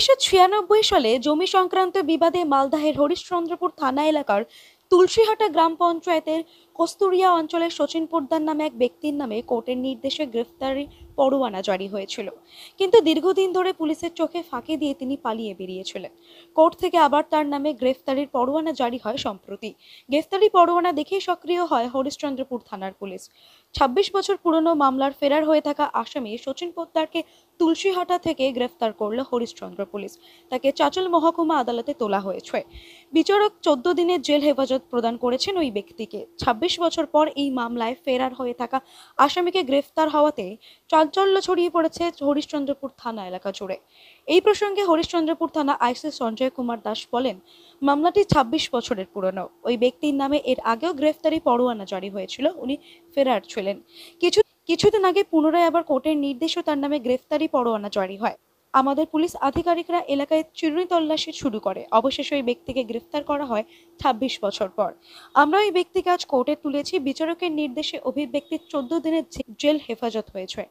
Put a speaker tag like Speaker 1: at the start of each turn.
Speaker 1: উনিশশো ছিয়ানব্বই সালে জমি সংক্রান্ত বিবাদে মালদাহের হরিশ্চন্দ্রপুর থানা এলাকার তুলসীহাটা গ্রাম পঞ্চায়েতের কস্তুরিয়া অঞ্চলের সচিন পোদ্দার নামে এক ব্যক্তির নামে কোর্টের নির্দেশে গ্রেফতারি পরোয়ানা জারি হয়েছিল। কিন্তু দীর্ঘদিন ধরে পুলিশের চোখে ফাঁকি দিয়ে তিনি পালিয়ে বেরিয়েছিলেন। কোর্ট থেকে আবার তার নামে গ্রেফতারির পরোয়ানা জারি হয় সম্প্রতি। গ্রেফতারি পরোয়ানা দেখেই সক্রিয় হয় হরিশ্চন্দ্রপুর থানার পুলিশ। ছাব্বিশ বছর পুরনো মামলার ফেরার হয়ে থাকা আসামি সচিন পোদ্দারকে তুলসীহাটা থেকে গ্রেফতার করল হরিশ্চন্দ্র পুলিশ। তাকে চাচল মহকুমা আদালতে তোলা হয়েছে। বিচারক চোদ্দ দিনের জেল হেফাজত প্রদান করেছেন ওই ব্যক্তিকে। ছাব্বিশ বছর পর এই মামলায় ফেরার হয়ে থাকা আসামিকে গ্রেফতার হওয়াতে চাঞ্চল্য ছড়িয়ে পড়েছে হরিশ্চন্দ্রপুর থানা এলাকা জুড়ে। এই প্রসঙ্গে হরিশ্চন্দ্রপুর থানা আইসি সঞ্জয় কুমার দাস বলেন, মামলাটি ছাব্বিশ বছরের পুরনো। ওই ব্যক্তির নামে এর আগেও গ্রেফতারি পরোয়ানা জারি হয়েছিল, উনি ফেরার ছিলেন। কিছু, কিছুদিন আগে পুনরায় আবার কোর্টের নির্দেশও তার নামে গ্রেফতারি পরোয়ানা জারি হয়। আমাদের পুলিশ আধিকারিকরা এলাকায় চিরুনি তল্লাশি শুরু করে। অবশেষে ওই ব্যক্তিকে গ্রেফতার করা হয় ছাব্বিশ বছর পর। আমরা ওই ব্যক্তিকে আজ কোর্টে তুলেছি। বিচারকের নির্দেশে অভিব্যক্তির চোদ্দ দিনের জেল হেফাজত হয়েছে।